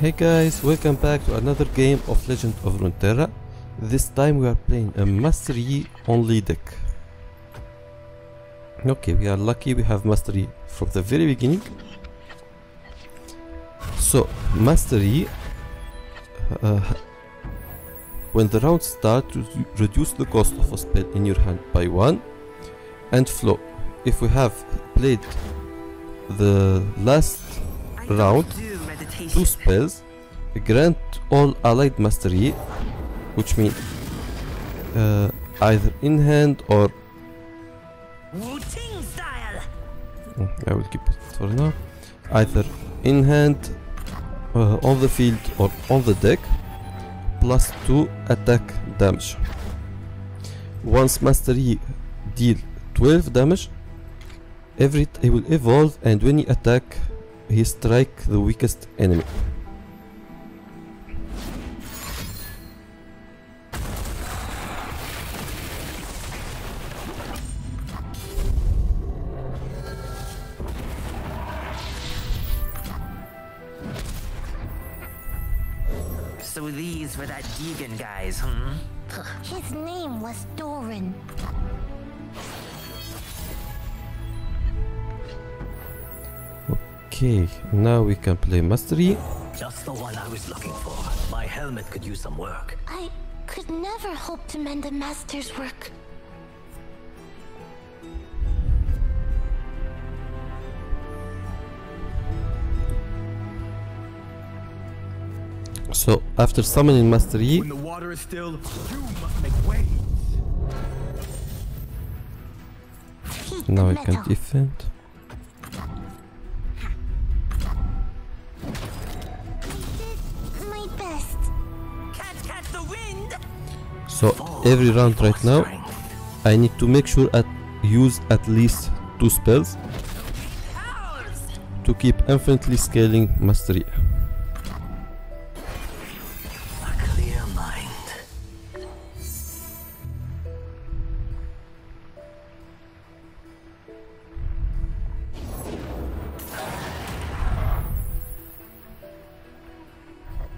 Hey guys, welcome back to another game of Legend of Runeterra. This time we are playing a Master Yi only deck. Okay, we are lucky we have Master Yi from the very beginning. So, Master Yi, uh, when the round starts, reduce the cost of a spell in your hand by 1 and flow. If we have played the last round, two spells grant all allied mastery which means uh, either in hand or style. Mm, I will keep it for now either in hand uh, on the field or on the deck plus 2 attack damage once mastery deal 12 damage every it will evolve and when he attack he strike the weakest enemy So these were that Deegan guys, hmm? His name was Doran. Okay now we can play mastery Just the one I was looking for. My helmet could use some work. I could never hope to mend a master's work. so after summoning Master mastery When the water is still, you must make waves. Now I can defend so every round right now I need to make sure I use at least two spells to keep infinitely scaling mastery. A clear mind.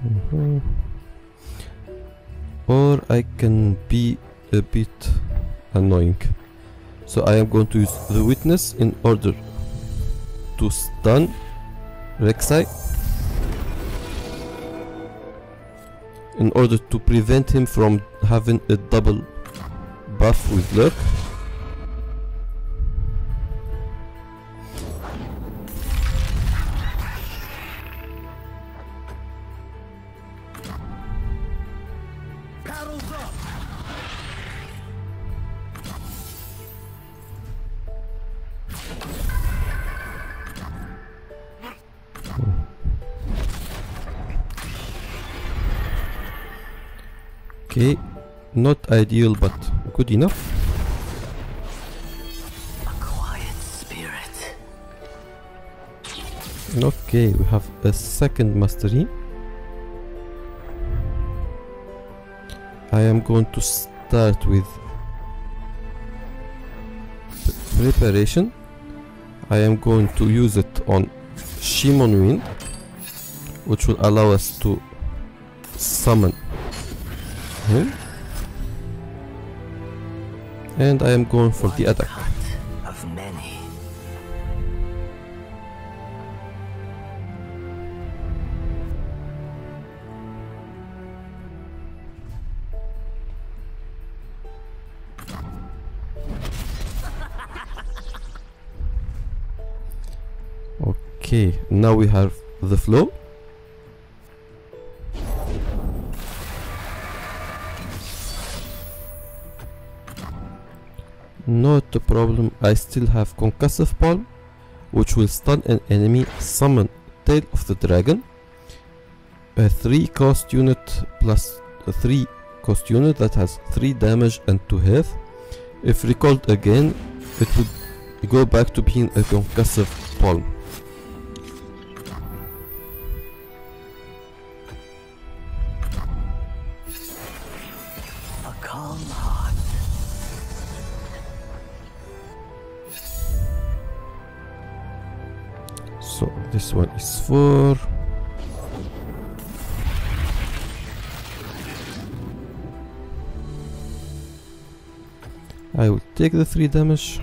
Mm-hmm. Or I can be a bit annoying. So I am going to use the witness in order to stun Rek'Sai. In order to prevent him from having a double buff with Lurk. Okay, not ideal but good enough. A quiet spirit. Okay, we have a second mastery. I am going to start with preparation. I am going to use it on Shimon Wind, which will allow us to summon him. And I am going for the attack. Cut of many. Okay, now we have the flow. Not a problem, I still have Concussive Palm, which will stun an enemy, summon Tail of the Dragon, a 3 cost unit plus a 3 cost unit that has 3 damage and 2 health. If recalled again, it would go back to being a Concussive Palm. so this one is 4 I will take the 3 damage.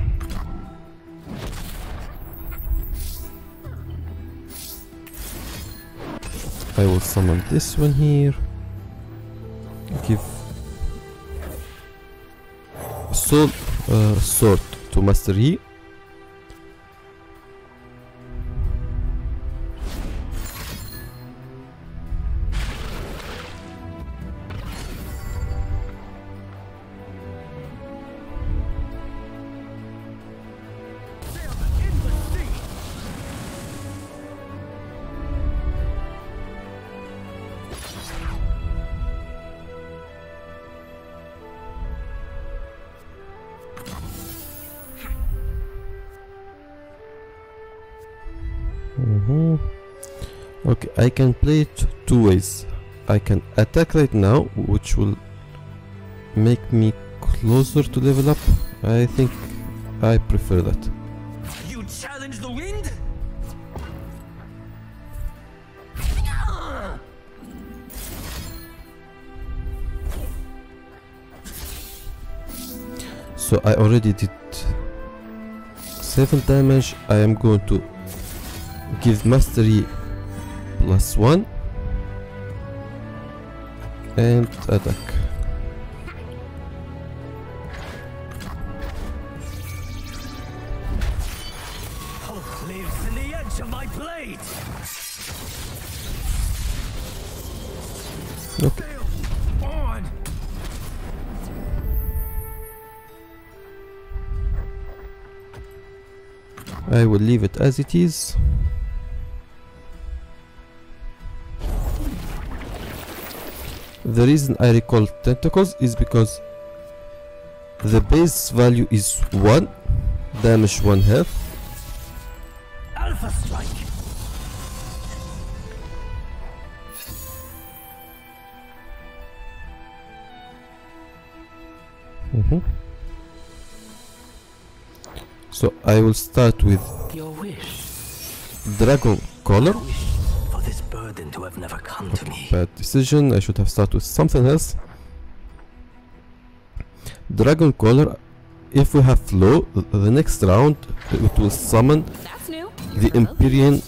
I will summon this one here. Give a sword, uh, sword to Master Yi. Okay, I can play it two ways. I can attack right now, which will make me closer to level up. I think I prefer that. You challenge the wind? So I already did 7 damage. I am going to give mastery plus 1 and attack. I will leave it as it is. The reason I recall tentacles is because the base value is 1, damage 1 half Alpha strike. Mhm. So I will start with Your wish. Dragon. Wish for this burden to have never come to me. Bad decision. I should have started with something else. Dragon Collar. If we have flow, the next round it will summon the Empyrean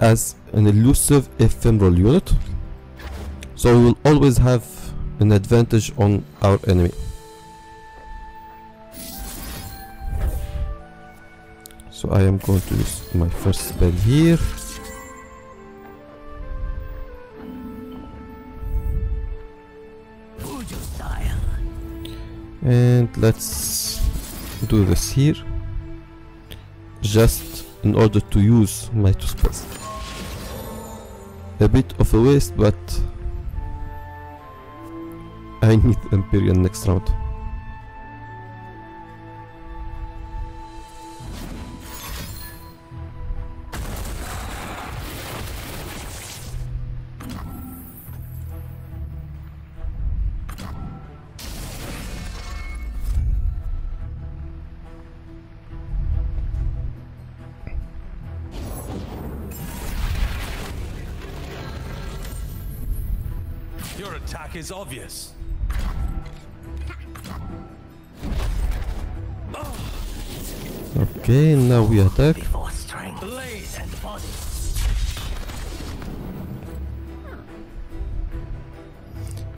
as an elusive ephemeral unit. So we will always have an advantage on our enemy. So I am going to use my first spell here. And let's do this here. Just in order to use my two spells. A bit of a waste, but I need Empyrean next round. Attack is obvious. Okay, now we attack. Before strength Blaze. and body.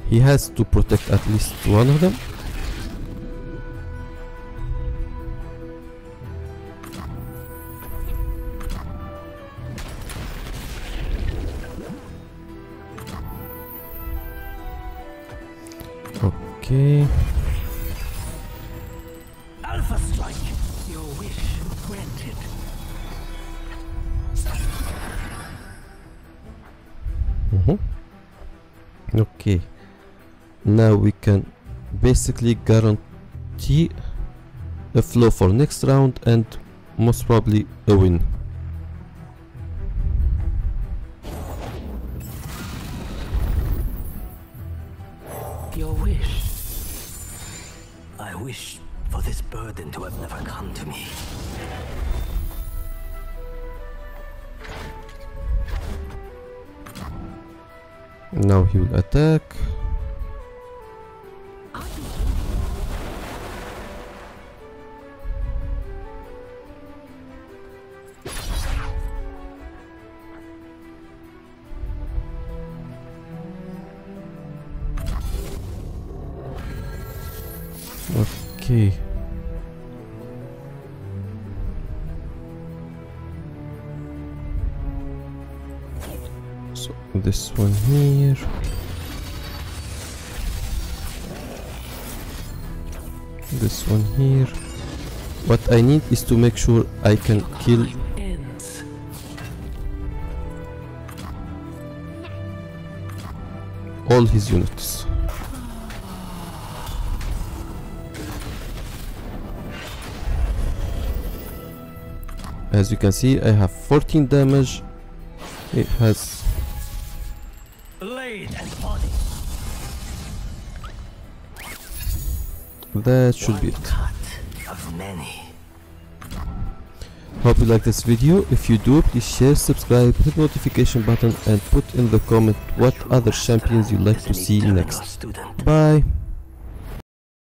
He has to protect at least one of them. Okay. Alpha strike. Your wish granted. Mhm. Okay. Now we can basically guarantee a flow for next round and most probably a win. Now he will attack. Okay. This one here. This one here. What I need is to make sure I can kill all his units. As you can see, I have 14 damage. It has Blade and body. that should be it. cut of many. Hope you like this video. If you do, please share, subscribe, hit notification button and put in the comment what other champions you'd like to see next. Bye.